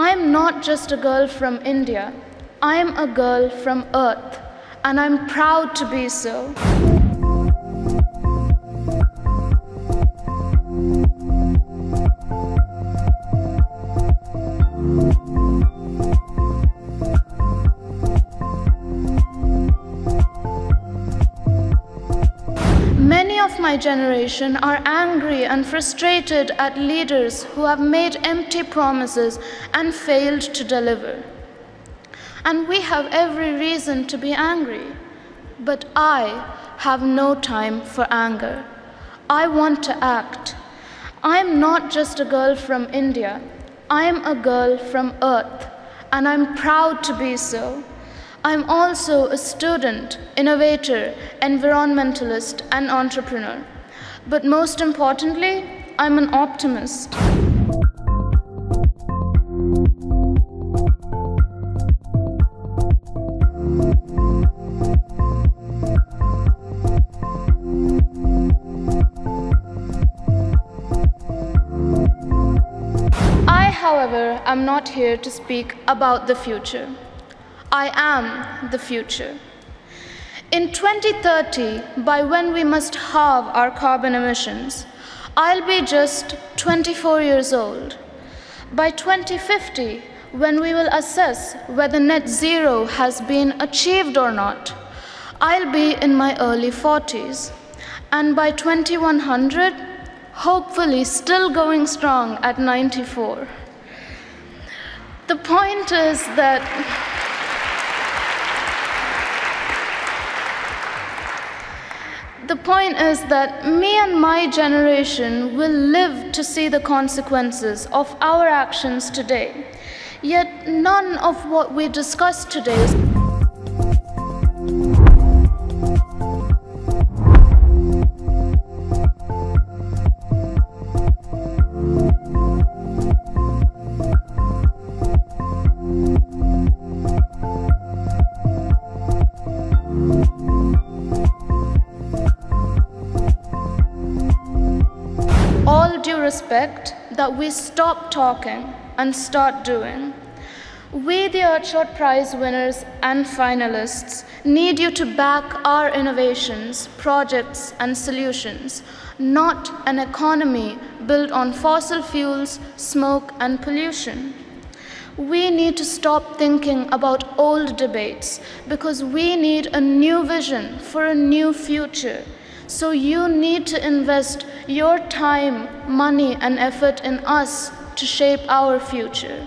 I'm not just a girl from India, I'm a girl from Earth, and I'm proud to be so. My generation are angry and frustrated at leaders who have made empty promises and failed to deliver. And we have every reason to be angry. But I have no time for anger. I want to act. I'm not just a girl from India, I'm a girl from Earth, and I'm proud to be so. I'm also a student, innovator, environmentalist, and entrepreneur. But most importantly, I'm an optimist. I, however, am not here to speak about the future. I am the future. In 2030, by when we must halve our carbon emissions, I'll be just 24 years old. By 2050, when we will assess whether net zero has been achieved or not, I'll be in my early 40s. And by 2100, hopefully still going strong at 94. The point is that. The point is that me and my generation will live to see the consequences of our actions today. Yet none of what we discuss today due respect that we stop talking and start doing. We, the Earthshot Prize winners and finalists, need you to back our innovations, projects, and solutions, not an economy built on fossil fuels, smoke, and pollution. We need to stop thinking about old debates because we need a new vision for a new future. So you need to invest your time, money, and effort in us to shape our future.